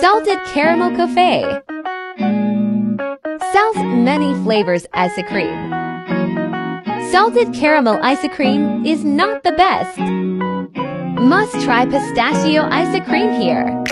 Salted Caramel Cafe Sells many flavors as ice cream. Salted caramel ice cream is not the best. Must try pistachio ice cream here.